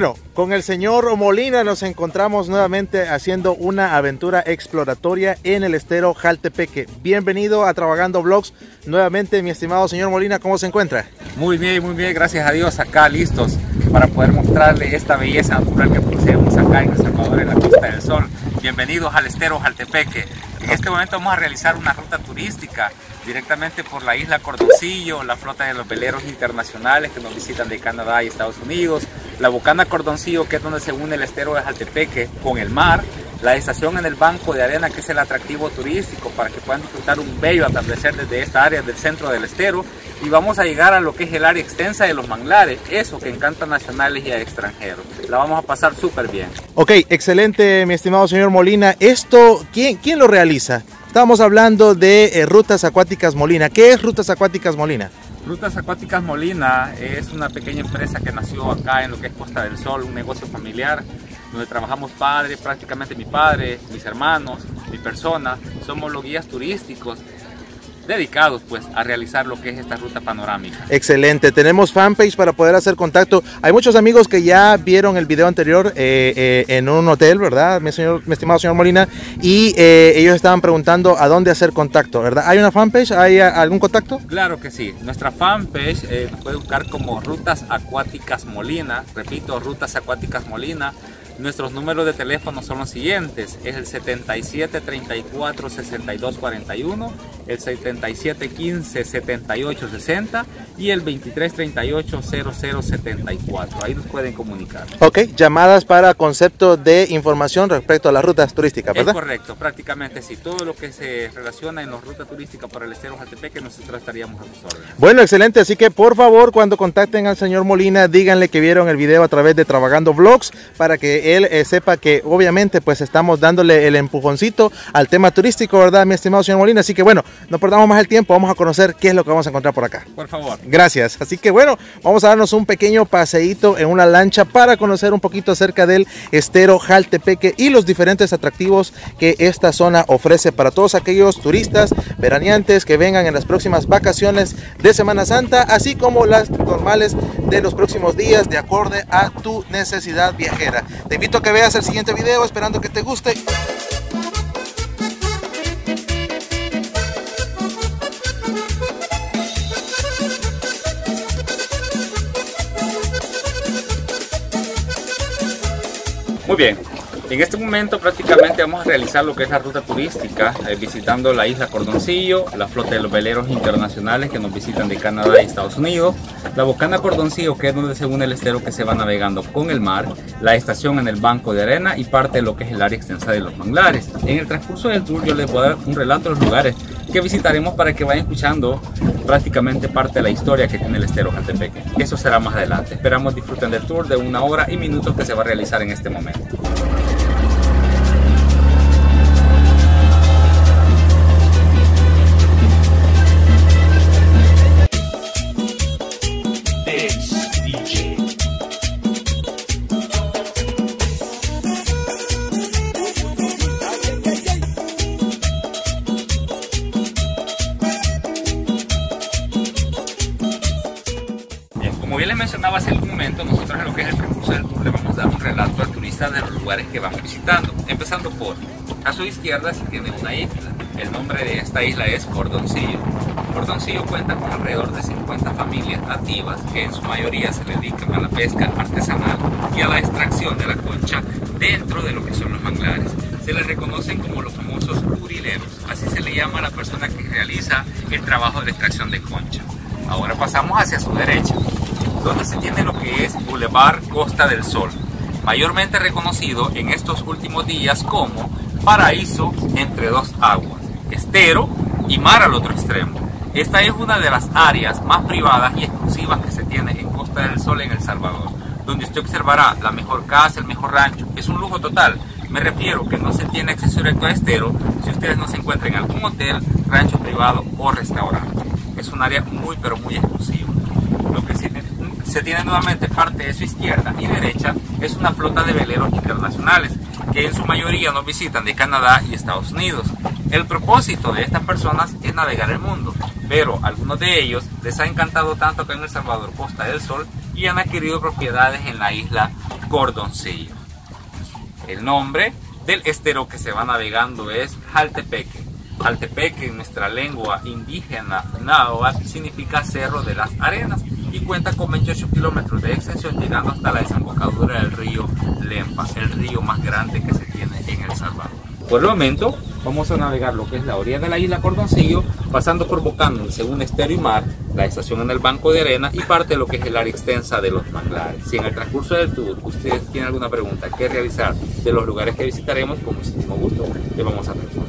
Bueno, con el señor Molina nos encontramos nuevamente haciendo una aventura exploratoria en el estero Jaltepeque. Bienvenido a Trabajando Vlogs. Nuevamente, mi estimado señor Molina, ¿cómo se encuentra? Muy bien, muy bien, gracias a Dios, acá listos para poder mostrarle esta belleza natural que poseemos acá en El Salvador, en la Costa del Sol. Bienvenidos al estero Jaltepeque. En este momento vamos a realizar una ruta turística directamente por la isla Cordoncillo, la flota de los veleros internacionales que nos visitan de Canadá y Estados Unidos, la Bocana Cordoncillo que es donde se une el estero de Jaltepeque con el mar, la estación en el Banco de Arena que es el atractivo turístico para que puedan disfrutar un bello atardecer desde esta área del centro del estero y vamos a llegar a lo que es el área extensa de los manglares, eso que encanta a nacionales y a extranjeros. La vamos a pasar súper bien. Ok, excelente mi estimado señor Molina. Esto, ¿quién, quién lo realiza? Estamos hablando de eh, Rutas Acuáticas Molina. ¿Qué es Rutas Acuáticas Molina? Rutas Acuáticas Molina es una pequeña empresa que nació acá en lo que es Costa del Sol, un negocio familiar donde trabajamos padre, prácticamente mi padre, mis hermanos, mi persona, somos los guías turísticos dedicados pues a realizar lo que es esta ruta panorámica. Excelente, tenemos fanpage para poder hacer contacto. Hay muchos amigos que ya vieron el video anterior eh, eh, en un hotel, ¿verdad? Mi, señor, mi estimado señor Molina, y eh, ellos estaban preguntando a dónde hacer contacto, ¿verdad? ¿Hay una fanpage? ¿Hay algún contacto? Claro que sí, nuestra fanpage nos puede buscar como Rutas Acuáticas Molina, repito, Rutas Acuáticas Molina. Nuestros números de teléfono son los siguientes, es el 77 34 62 41, el 77 15 78 60 y el 23 38 00 74. Ahí nos pueden comunicar. Ok, llamadas para concepto de información respecto a las rutas turísticas, ¿verdad? Es correcto, prácticamente sí. Todo lo que se relaciona en las rutas turísticas para el estero Jaltepeque nosotros estaríamos a sus órdenes. Bueno, excelente. Así que por favor, cuando contacten al señor Molina, díganle que vieron el video a través de Trabajando Vlogs para que él eh, sepa que obviamente pues estamos dándole el empujoncito al tema turístico, ¿verdad, mi estimado señor Molina? Así que bueno, no perdamos más el tiempo, vamos a conocer qué es lo que vamos a encontrar por acá. Por favor. Gracias. Así que bueno, vamos a darnos un pequeño paseíto en una lancha para conocer un poquito acerca del estero Jaltepeque y los diferentes atractivos que esta zona ofrece para todos aquellos turistas veraneantes que vengan en las próximas vacaciones de Semana Santa, así como las normales de los próximos días de acorde a tu necesidad viajera. Te invito a que veas el siguiente video esperando que te guste. Muy bien, en este momento prácticamente vamos a realizar lo que es la ruta turística, eh, visitando la isla Cordoncillo, la flota de los veleros internacionales que nos visitan de Canadá y Estados Unidos, la Bocana Cordoncillo que es donde se une el estero que se va navegando con el mar, la estación en el banco de arena y parte de lo que es el área extensa de los manglares. En el transcurso del tour yo les voy a dar un relato de los lugares que visitaremos para que vayan escuchando prácticamente parte de la historia que tiene el estero Jaltepeque. Eso será más adelante. Esperamos disfruten del tour de una hora y minutos que se va a realizar en este momento. Mencionaba hace algún momento, nosotros en lo que es el recurso del tour le vamos a dar un relato al turista de los lugares que vamos visitando. Empezando por, a su izquierda se tiene una isla. El nombre de esta isla es Cordoncillo. Cordoncillo cuenta con alrededor de 50 familias nativas que en su mayoría se dedican a la pesca artesanal y a la extracción de la concha dentro de lo que son los manglares. Se les reconocen como los famosos curileros, así se le llama a la persona que realiza el trabajo de extracción de concha. Ahora pasamos hacia su derecha donde se tiene lo que es Boulevard Costa del Sol, mayormente reconocido en estos últimos días como paraíso entre dos aguas, estero y mar al otro extremo. Esta es una de las áreas más privadas y exclusivas que se tiene en Costa del Sol en El Salvador, donde usted observará la mejor casa, el mejor rancho. Es un lujo total. Me refiero que no se tiene acceso directo a estero si ustedes no se encuentran en algún hotel, rancho privado o restaurante. Es un área muy pero muy exclusiva. Se tiene nuevamente parte de su izquierda y derecha es una flota de veleros internacionales que en su mayoría nos visitan de Canadá y Estados Unidos. El propósito de estas personas es navegar el mundo, pero algunos de ellos les ha encantado tanto que en El Salvador Costa del Sol y han adquirido propiedades en la isla Cordoncillo. El nombre del estero que se va navegando es Jaltepeque. Jaltepeque en nuestra lengua indígena náhuatl significa Cerro de las Arenas y cuenta con 28 kilómetros de extensión llegando hasta la desembocadura del río Lempa, el río más grande que se tiene en El Salvador. Por el momento vamos a navegar lo que es la orilla de la isla Cordoncillo, pasando por Bocán, según estero y mar, la estación en el banco de arena y parte de lo que es el área extensa de los manglares. Si en el transcurso del tour ustedes tienen alguna pregunta que realizar de los lugares que visitaremos, con muchísimo gusto le vamos a responder.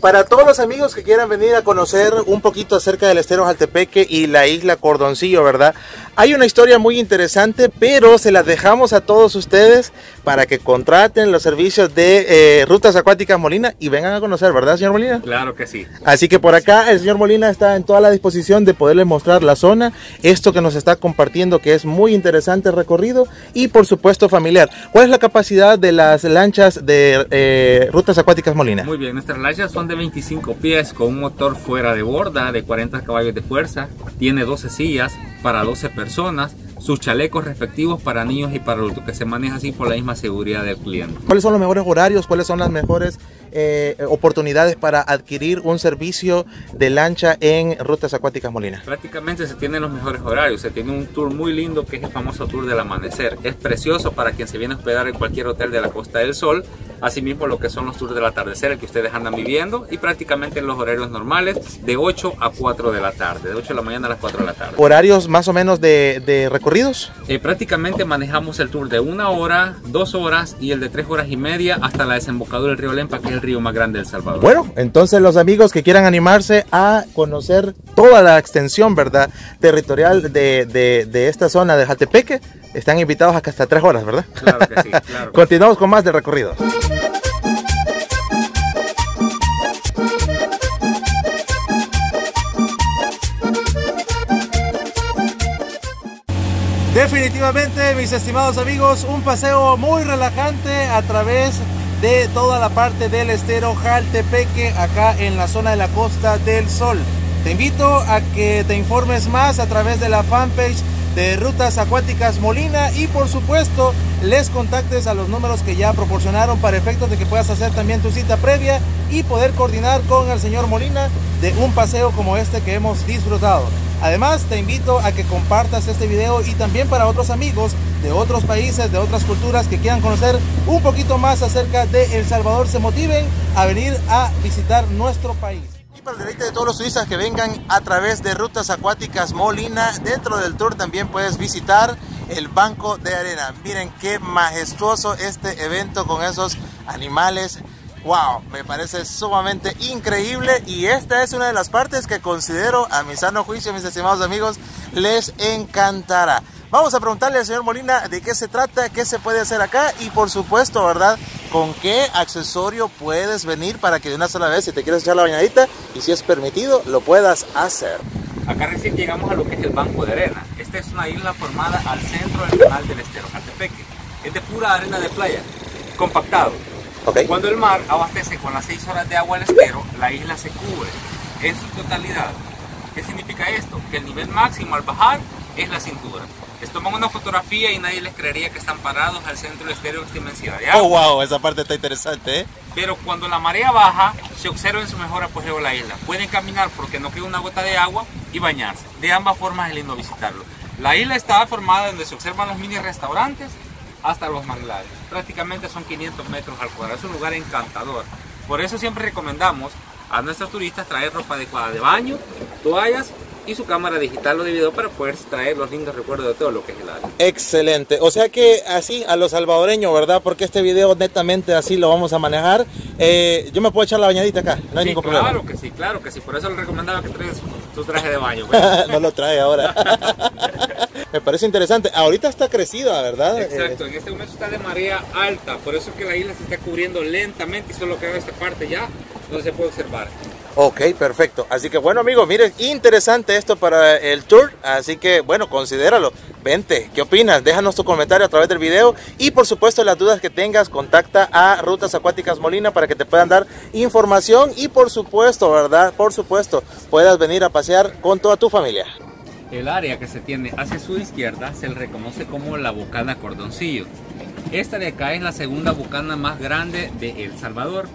Para todos los amigos que quieran venir a conocer un poquito acerca del estero Jaltepeque y la isla Cordoncillo, ¿verdad? Hay una historia muy interesante, pero se la dejamos a todos ustedes para que contraten los servicios de eh, Rutas Acuáticas Molina y vengan a conocer, ¿verdad, señor Molina? Claro que sí. Así que por acá el señor Molina está en toda la disposición de poderles mostrar la zona, esto que nos está compartiendo que es muy interesante el recorrido y por supuesto familiar. ¿Cuál es la capacidad de las lanchas de eh, Rutas Acuáticas Molina? Muy bien, nuestras lanchas son de 25 pies con un motor fuera de borda de 40 caballos de fuerza, tiene 12 sillas para 12 personas, sus chalecos respectivos para niños y para adultos, que se maneja así por la misma seguridad del cliente. ¿Cuáles son los mejores horarios? ¿Cuáles son las mejores eh, oportunidades para adquirir un servicio de lancha en Rutas Acuáticas Molina? Prácticamente se tienen los mejores horarios. Se tiene un tour muy lindo que es el famoso Tour del Amanecer. Es precioso para quien se viene a hospedar en cualquier hotel de la Costa del Sol. Asimismo lo que son los tours del atardecer, el que ustedes andan viviendo. Y prácticamente en los horarios normales de 8 a 4 de la tarde. De 8 de la mañana a las 4 de la tarde. ¿Horarios más o menos de, de recorridos? Eh, prácticamente manejamos el tour de una hora, dos horas y el de tres horas y media hasta la desembocadura del río Lempa, que es el río más grande del Salvador. Bueno, entonces los amigos que quieran animarse a conocer toda la extensión, ¿verdad? Territorial de, de, de esta zona de Jaltepeque, están invitados acá hasta tres horas, ¿verdad? Claro que sí, claro. Continuamos con más del recorrido. Definitivamente, mis estimados amigos, un paseo muy relajante a través de toda la parte del estero Jaltepeque, acá en la zona de la Costa del Sol. Te invito a que te informes más a través de la fanpage de Rutas Acuáticas Molina y por supuesto les contactes a los números que ya proporcionaron para efectos de que puedas hacer también tu cita previa y poder coordinar con el señor Molina de un paseo como este que hemos disfrutado. Además te invito a que compartas este video y también para otros amigos de otros países, de otras culturas que quieran conocer un poquito más acerca de El Salvador se motiven a venir a visitar nuestro país. Y para el deleite de todos los turistas que vengan a través de Rutas Acuáticas Molina, dentro del tour también puedes visitar el Banco de Arena. Miren qué majestuoso este evento con esos animales. Wow, me parece sumamente increíble y esta es una de las partes que considero a mi sano juicio, mis estimados amigos, les encantará. Vamos a preguntarle al señor Molina de qué se trata, qué se puede hacer acá y por supuesto, ¿verdad? ¿Con qué accesorio puedes venir para que de una sola vez, si te quieres echar la bañadita y si es permitido, lo puedas hacer? Acá recién llegamos a lo que es el Banco de Arena. Esta es una isla formada al centro del canal del estero Jaltepeque. Es de pura arena de playa, compactado. Okay. Cuando el mar abastece con las 6 horas de agua al estero, la isla se cubre en su totalidad. ¿Qué significa esto? Que el nivel máximo al bajar es la cintura. Les toman una fotografía y nadie les creería que están parados al centro del estero inmensidad de agua. Oh, wow, esa parte está interesante, ¿eh? Pero cuando la marea baja, se observa en su mejor apogeo la isla. Pueden caminar porque no queda una gota de agua y bañarse. De ambas formas es lindo visitarlo. La isla está formada donde se observan los mini restaurantes hasta los manglares. Prácticamente son 500 metros al cuadrado. Es un lugar encantador. Por eso siempre recomendamos a nuestros turistas traer ropa adecuada de baño, toallas y su cámara digital o de video para poder traer los lindos recuerdos de todo lo que es el área. Excelente. O sea que así a los salvadoreños, ¿verdad? Porque este video netamente así lo vamos a manejar. Eh, yo me puedo echar la bañadita acá, no hay sí, ningún claro problema. que sí, claro que sí. Por eso le recomendaba que traigas tu traje de baño. no lo trae ahora. me parece interesante. Ahorita está crecida, ¿verdad? Exacto, Eh, en este momento está de marea alta, por eso es que la isla se está cubriendo lentamente y solo queda esta parte ya donde se puede observar. ok, perfecto. Así que bueno, amigos, miren, interesante esto para el tour. Así que bueno, considéralo. Vente, ¿qué opinas? Déjanos tu comentario a través del video. Y por supuesto, las dudas que tengas, contacta a Rutas Acuáticas Molina para que te puedan dar información. Y por supuesto, ¿verdad? Por supuesto, puedas venir a pasear con toda tu familia. El área que se tiene hacia su izquierda se le reconoce como la Bocana Cordoncillo. Esta de acá es la segunda bucana más grande de El Salvador.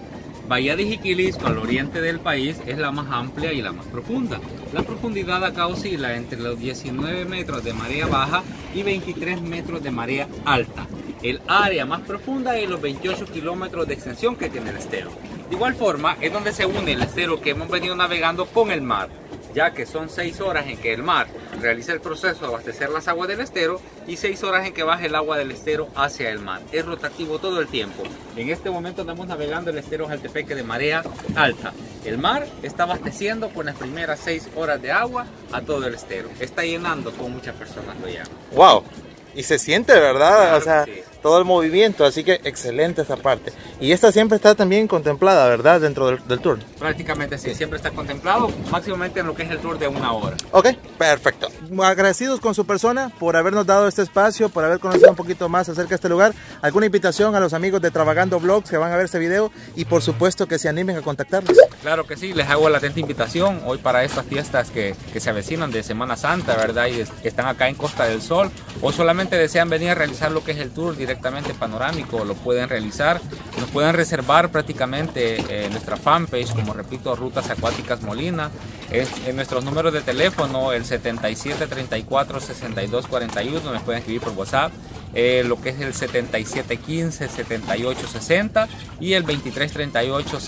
Bahía de Jiquilisco, al oriente del país, es la más amplia y la más profunda. La profundidad acá oscila entre los 19 metros de marea baja y 23 metros de marea alta. El área más profunda es los 28 kilómetros de extensión que tiene el estero. De igual forma, es donde se une el estero que hemos venido navegando con el mar ya que son seis horas en que el mar realiza el proceso de abastecer las aguas del estero y seis horas en que baja el agua del estero hacia el mar. Es rotativo todo el tiempo. En este momento estamos navegando el estero Jaltepeque de marea alta. El mar está abasteciendo con las primeras seis horas de agua a todo el estero. Está llenando con muchas personas lo llaman. ¡Wow! Y se siente, ¿verdad? o sea, todo el movimiento, así que excelente esa parte. Y esta siempre está también contemplada, ¿verdad? Dentro del, tour. Prácticamente sí, siempre está contemplado, máximamente en lo que es el tour de una hora. Ok, perfecto. Agradecidos con su persona por habernos dado este espacio, por haber conocido un poquito más acerca de este lugar. ¿Alguna invitación a los amigos de Trabajando Vlogs que van a ver este video? Y por supuesto que se animen a contactarlos. Claro que sí, les hago la atenta invitación hoy para estas fiestas que, que se avecinan de Semana Santa, ¿verdad? Y están acá en Costa del Sol o solamente desean venir a realizar lo que es el tour directamente directamente panorámico, lo pueden realizar. Nos pueden reservar prácticamente en eh, nuestra fanpage, como repito, Rutas Acuáticas Molina. Es, en nuestros números de teléfono, el 77 34 62 41, me pueden escribir por WhatsApp. Eh, lo que es el 7715 7860 y el 2338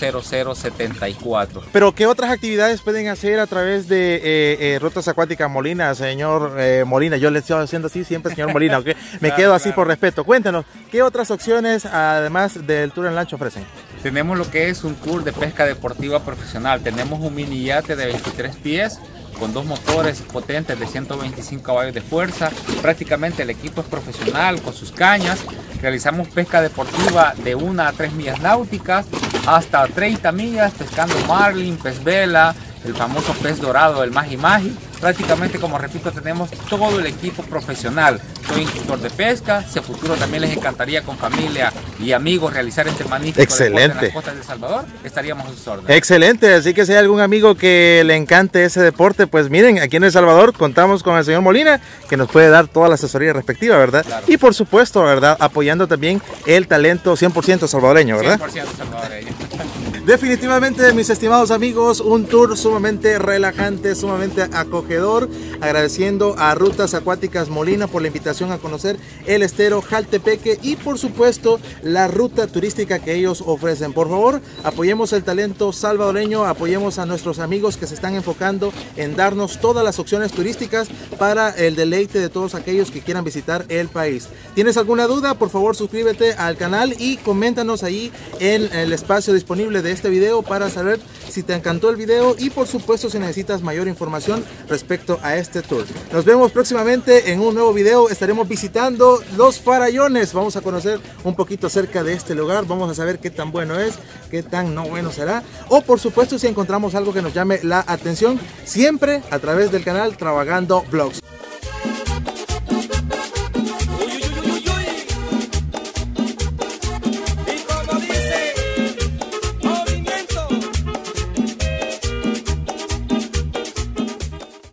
0074. Pero ¿qué otras actividades pueden hacer a través de eh, eh, Rutas Acuáticas Molina, señor Molina? Yo le estoy haciendo así siempre, señor Molina, Me quedo así por respeto. Cuéntanos, ¿qué otras opciones además del tour en lancha ofrecen? Tenemos lo que es un tour de pesca deportiva profesional. Tenemos un mini yate de 23 pies con dos motores potentes de 125 caballos de fuerza. Prácticamente el equipo es profesional con sus cañas. Realizamos pesca deportiva de 1 a 3 millas náuticas hasta 30 millas pescando marlin, pez vela, el famoso pez dorado, el magi magi prácticamente, como repito, tenemos todo el equipo profesional. Soy instructor de pesca, si a futuro también les encantaría con familia y amigos realizar este magnífico Excelente. deporte en las costas de El Salvador, estaríamos a sus órdenes. Excelente, así que si hay algún amigo que le encante ese deporte, pues miren, aquí en El Salvador contamos con el señor Molina, que nos puede dar toda la asesoría respectiva, ¿verdad? Y por supuesto, ¿verdad? Apoyando también el talento 100% salvadoreño, ¿verdad? 100% salvadoreño. Definitivamente, mis estimados amigos, un tour sumamente relajante, sumamente acogedor. Agradeciendo a Rutas Acuáticas Molina por la invitación a conocer el estero Jaltepeque y por supuesto la ruta turística que ellos ofrecen. Por favor, apoyemos el talento salvadoreño, apoyemos a nuestros amigos que se están enfocando en darnos todas las opciones turísticas para el deleite de todos aquellos que quieran visitar el país. ¿Tienes alguna duda? Por favor, suscríbete al canal y coméntanos ahí en el espacio disponible de este video para saber si te encantó el video y por supuesto si necesitas mayor información respecto a este tour. Nos vemos próximamente en un nuevo video. Estaremos visitando los farallones. Vamos a conocer un poquito acerca de este lugar. Vamos a saber qué tan bueno es, qué tan no bueno será. O por supuesto si encontramos algo que nos llame la atención, siempre a través del canal Trabajando Vlogs.